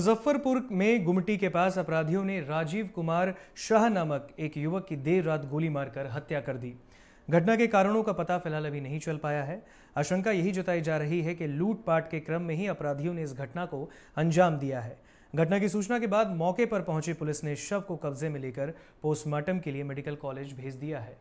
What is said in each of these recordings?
मुजफ्फरपुर में गुमटी के पास अपराधियों ने राजीव कुमार शाह नामक एक युवक की देर रात गोली मारकर हत्या कर दी। घटना के कारणों का पता फ़िलहाल अभी नहीं चल पाया है। आशंका यही जताई जा रही है कि लूटपाट के क्रम में ही अपराधियों ने इस घटना को अंजाम दिया है। घटना की सूचना के बाद मौके पर पहुँची पुलिस ने शव को कब्जे में लेकर पोस्टमार्टम के लिए मेडिकल कॉलेज भेज दिया है।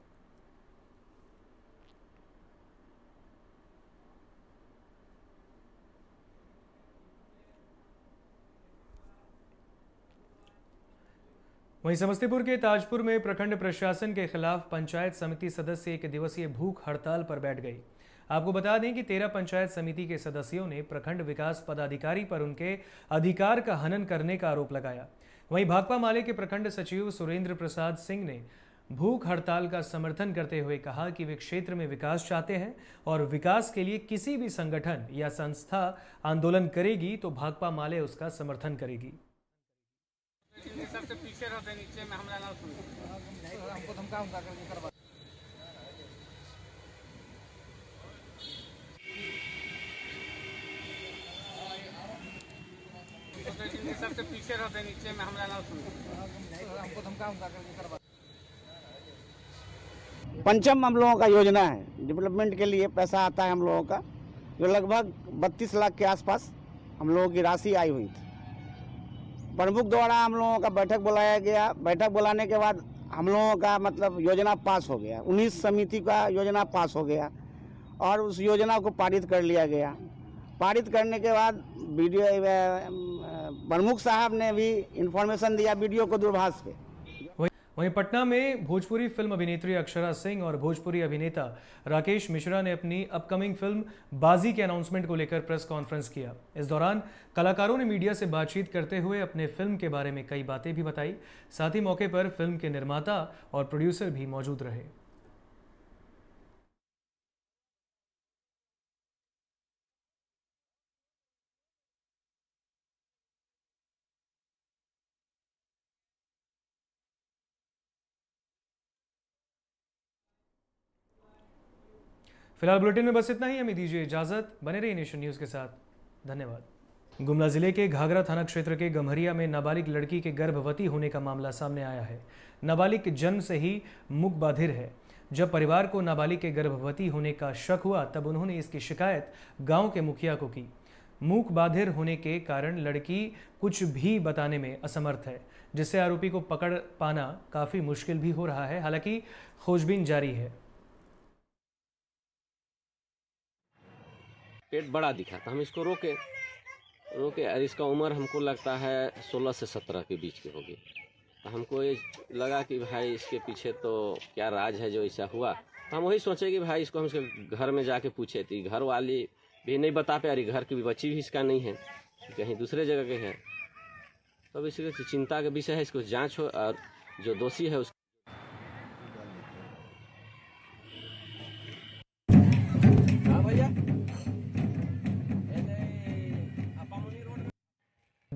वहीं समस्तीपुर के ताजपुर में प्रखंड प्रशासन के खिलाफ पंचायत समिति सदस्य एक दिवसीय भूख हड़ताल पर बैठ गई। आपको बता दें कि तेरह पंचायत समिति के सदस्यों ने प्रखंड विकास पदाधिकारी पर उनके अधिकार का हनन करने का आरोप लगाया। वहीं भाकपा माले के प्रखंड सचिव सुरेंद्र प्रसाद सिंह ने भूख हड़ताल का समर्थन करते हुए कहा कि वे क्षेत्र में विकास चाहते हैं और विकास के लिए किसी भी संगठन या संस्था आंदोलन करेगी तो भाकपा माले उसका समर्थन करेगी। सबसे पीछे रहते नीचे में हमला ना सुन। हमको धमका करके करवा। सबसे पीछे रहते नीचे में हमला ना सुन। हमको धमका करके करवा। पंचम हम लोगों का योजना है। डेवलपमेंट के लिए पैसा आता है हम लोगों का। जो लगभग 32 लाख के आसपास हम लोगों की राशि आई हुई थी। प्रमुख द्वारा हम लोगों का बैठक बुलाया गया। बैठक बुलाने के बाद हम लोगों का मतलब योजना पास हो गया। उन्नीस समिति का योजना पास हो गया और उस योजना को पारित कर लिया गया। पारित करने के बाद वीडियो प्रमुख साहब ने भी इन्फॉर्मेशन दिया वीडियो को दूरभाष पे। वहीं पटना में भोजपुरी फ़िल्म अभिनेत्री अक्षरा सिंह और भोजपुरी अभिनेता राकेश मिश्रा ने अपनी अपकमिंग फ़िल्म बाजी के अनाउंसमेंट को लेकर प्रेस कॉन्फ्रेंस किया। इस दौरान कलाकारों ने मीडिया से बातचीत करते हुए अपने फ़िल्म के बारे में कई बातें भी बताई। साथ ही मौके पर फ़िल्म के निर्माता और प्रोड्यूसर भी मौजूद रहे। फ़िलहाल बुलेटिन में बस इतना ही। हमें दीजिए इजाज़त। बने रही नेशन न्यूज़ के साथ। धन्यवाद। गुमला ज़िले के घाघरा थाना क्षेत्र के गम्हरिया में नाबालिग लड़की के गर्भवती होने का मामला सामने आया है। नाबालिग जन्म से ही मुख बाधिर है। जब परिवार को नाबालिग के गर्भवती होने का शक हुआ, तब उन्होंने इसकी शिकायत गाँव के मुखिया को की। मूक बाधिर होने के कारण लड़की कुछ भी बताने में असमर्थ है, जिससे आरोपी को पकड़ पाना काफ़ी मुश्किल भी हो रहा है। हालाँकि खोजबीन जारी है। पेट बड़ा दिखा था। हम इसको रोके रोके, और इसका उम्र हमको लगता है सोलह से सत्रह के बीच की होगी। तो हमको ये लगा कि भाई इसके पीछे तो क्या राज है जो ऐसा हुआ। तो हम वही सोचे कि भाई इसको हम इसके घर में जाके पूछे थी घर वाली भी नहीं बता पा रही घर की भी बच्ची भी इसका नहीं है कहीं दूसरे जगह के है। तो अब इसलिए चिंता का विषय है, इसको जाँच हो और जो दोषी है उसको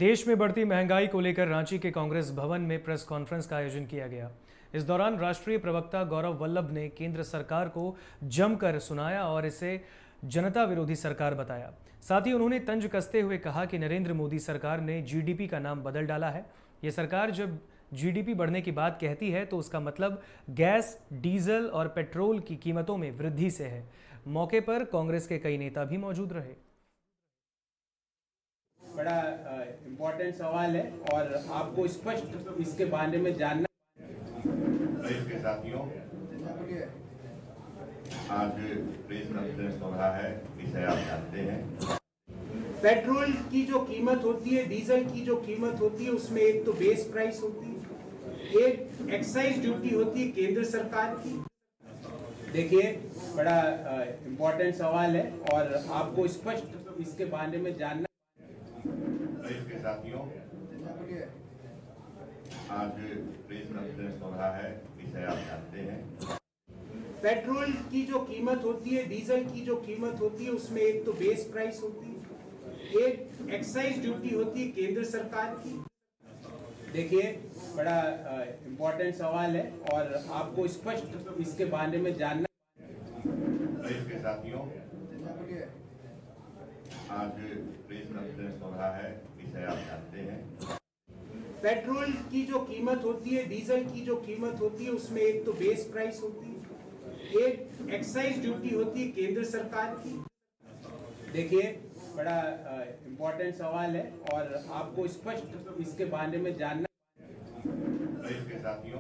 देश में बढ़ती महँगाई को लेकर रांची के कांग्रेस भवन में प्रेस कॉन्फ्रेंस का आयोजन किया गया। इस दौरान राष्ट्रीय प्रवक्ता गौरव वल्लभ ने केंद्र सरकार को जमकर सुनाया और इसे जनता विरोधी सरकार बताया। साथ ही उन्होंने तंज कसते हुए कहा कि नरेंद्र मोदी सरकार ने जीडीपी का नाम बदल डाला है। ये सरकार जब जीडीपी बढ़ने की बात कहती है तो उसका मतलब गैस, डीजल और पेट्रोल की कीमतों में वृद्धि से है। मौके पर कांग्रेस के कई नेता भी मौजूद रहे। बड़ा इम्पोर्टेंट सवाल है और आपको स्पष्ट इसके बारे में जानना साथियों आज प्रेस कॉन्फ्रेंस हो रहा है विषय आप जानते हैं। पेट्रोल की जो कीमत होती है डीजल की जो कीमत होती है उसमें एक तो बेस प्राइस होती है एक एक्साइज ड्यूटी होती है केंद्र सरकार की। देखिए बड़ा इम्पोर्टेंट सवाल है और आपको स्पष्ट इसके बारे में जानना साथियों आज प्रेस कॉन्फ्रेंस हो रहा है विषय आप जानते हैं। पेट्रोल की जो कीमत होती है डीजल की जो कीमत होती है उसमें एक तो बेस प्राइस होती है एक एक्साइज ड्यूटी होती है केंद्र सरकार की। देखिए बड़ा इम्पोर्टेंट सवाल है और आपको स्पष्ट इसके बारे में जानना। इसके साथियों आज प्रेस कॉन्फ्रेंस हो रहा है विषय आप जानते हैं। पेट्रोल की जो कीमत होती है डीजल की जो कीमत होती है उसमें एक तो बेस प्राइस होती है एक एक्साइज ड्यूटी होती है केंद्र सरकार की। देखिए बड़ा इम्पोर्टेंट सवाल है और आपको स्पष्ट इसके बारे में जानना। साथियों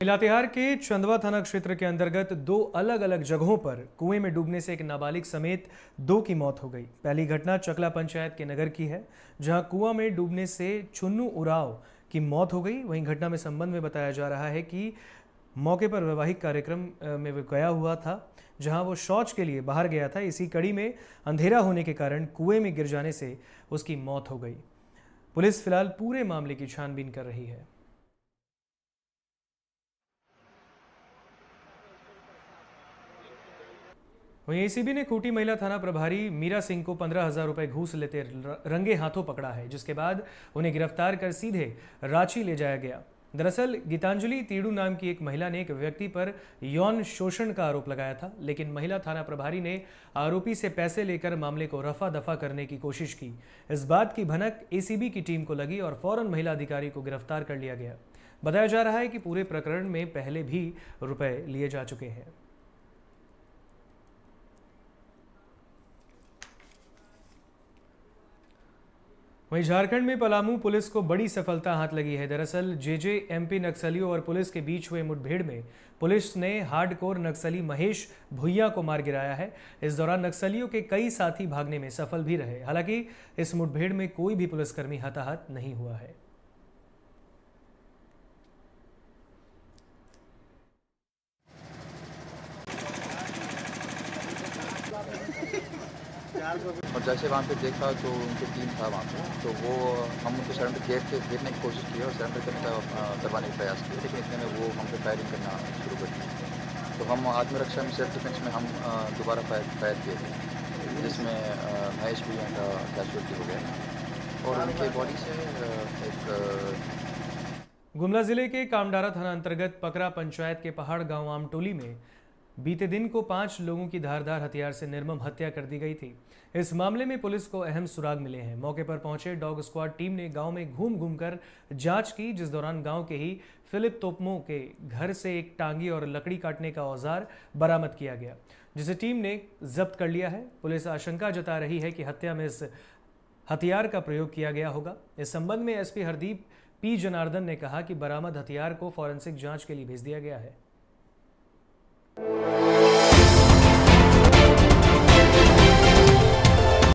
लातेहार के चंदवा थाना क्षेत्र के अंतर्गत दो अलग अलग जगहों पर कुएँ में डूबने से एक नाबालिग समेत दो की मौत हो गई। पहली घटना चकला पंचायत के नगर की है, जहाँ कुआँ में डूबने से चुन्नू उराव की मौत हो गई। वहीं घटना में संबंध में बताया जा रहा है कि मौके पर वैवाहिक कार्यक्रम में वो गया हुआ था, जहाँ वो शौच के लिए बाहर गया था। इसी कड़ी में अंधेरा होने के कारण कुएँ में गिर जाने से उसकी मौत हो गई। पुलिस फ़िलहाल पूरे मामले की छानबीन कर रही है। वहीं एसीबी ने खूंटी महिला थाना प्रभारी मीरा सिंह को पंद्रह हज़ार रुपए घूस लेते रंगे हाथों पकड़ा है, जिसके बाद उन्हें गिरफ़्तार कर सीधे रांची ले जाया गया। दरअसल, गीतांजलि तीड़ू नाम की एक महिला ने एक व्यक्ति पर यौन शोषण का आरोप लगाया था, लेकिन महिला थाना प्रभारी ने आरोपी से पैसे लेकर मामले को रफा दफ़ा करने की कोशिश की। इस बात की भनक एसीबी की टीम को लगी और फ़ौरन महिला अधिकारी को गिरफ़्तार कर लिया गया। बताया जा रहा है कि पूरे प्रकरण में पहले भी रुपए लिए जा चुके हैं। वहीं झारखंड में पलामू पुलिस को बड़ी सफलता हाथ लगी है। दरअसल जे जेजे, एमपी नक्सलियों और पुलिस के बीच हुए मुठभेड़ में पुलिस ने हार्डकोर नक्सली महेश भुइया को मार गिराया है। इस दौरान नक्सलियों के कई साथी भागने में सफल भी रहे। हालाँकि, इस मुठभेड़ में कोई भी पुलिसकर्मी हताहत नहीं हुआ है। और जैसे वहाँ पे देखा तो उनकी टीम था वहाँ पे तो वो, हम उनको सरेंडर गेट के घेरने की कोशिश की और सरेंडर करने का करवाने का प्रयास किया लेकिन इतने में वो हम पे फायरिंग करना शुरू कर दिया तो हम आत्मरक्षा में सेल्फ डिफेंस में हम दोबारा फायर किए थे, जिसमें महेश भैया का कैजुअलिटी हो गया। और उनके बॉडी से एक गुमला ज़िले के कामडारा थाना अंतर्गत पकरा पंचायत के पहाड़ गाँव आमटोली में बीते दिन को पाँच लोगों की धारदार हथियार से निर्मम हत्या कर दी गई थी। इस मामले में पुलिस को अहम सुराग मिले हैं। मौके पर पहुँचे डॉग स्क्वाड टीम ने गाँव में घूम घूम कर जाँच की, जिस दौरान गाँव के ही फिलिप तोपमो के घर से एक टांगी और लकड़ी काटने का औज़ार बरामद किया गया, जिसे टीम ने जब्त कर लिया है। पुलिस आशंका जता रही है कि हत्या में इस हथियार का प्रयोग किया गया होगा। इस संबंध में एसपी हरदीप पी जनार्दन ने कहा कि बरामद हथियार को फॉरेंसिक जाँच के लिए भेज दिया गया है। Thank you.